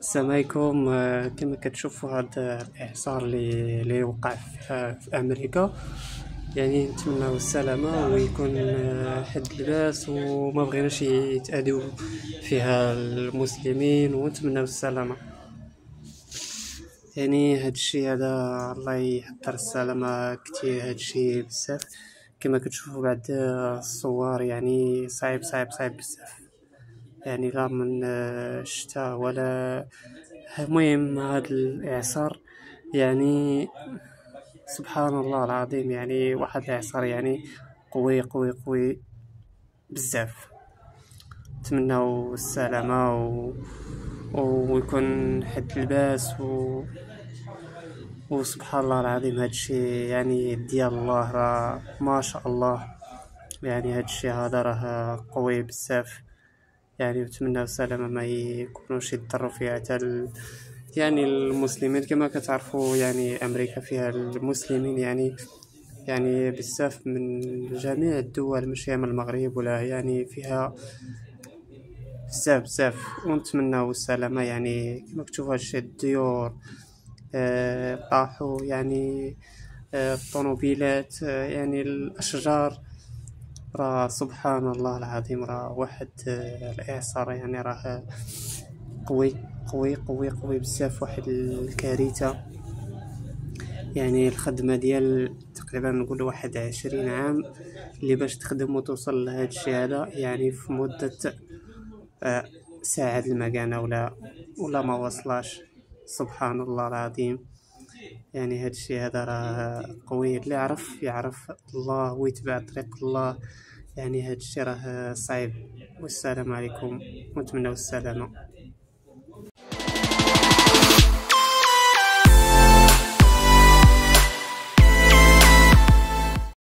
السلام عليكم. آه، كما كتشوفوا هذا الاعصار اللي اللي وقع في, في أمريكا. يعني نتمناو السلامة ويكون آه، حد لباس وما بغيناش يتادوا فيها المسلمين ونتمناو السلامة. يعني هاد الشيء هذا الله يحضر السلامة كتير. هاد الشيء بزاف. كما كتشوفوا بعد الصور يعني صعيب صعيب صعيب بزاف. يعني لا من آه، الشتاء ولا المهم هذا الإعصار. يعني سبحان الله العظيم يعني واحد الإعصار يعني قوي قوي قوي بزاف. نتمناو السلامة و... ويكون حد الباس و... وسبحان الله العظيم هادشي يعني ديال الله راه ما شاء الله. يعني هادشي هذا راه قوي بزاف. يعني نتمنى السلامة ما يكونوش يضروا فيها حتى ال... يعني المسلمين كما كتعرفوا يعني أمريكا فيها المسلمين يعني يعني بزاف من جميع الدول ماشي من المغرب ولا يعني فيها بزاف بزاف. ونتمناو السلامة يعني كما كتشوفوا هادشي الديور آه طاحوا يعني آه الطوموبيلات آه يعني الأشجار. راه سبحان الله العظيم راه واحد آه، الإعصار يعني راه قوي قوي قوي قوي بزاف واحد الكارثة. يعني الخدمة ديال تقريبا نقول واحد عشرين عام اللي باش تخدم وتوصل لهذا الشيء هذا يعني في مدة آه، ساعة المكانة ولا ولا ما وصلاش. سبحان الله العظيم. يعني هاد الشيء هذا راه قوي. اللي يعرف يعرف الله ويتبع طريق الله. يعني هاد الشيء راه صعيب. والسلام عليكم. ونتمنى السلامة.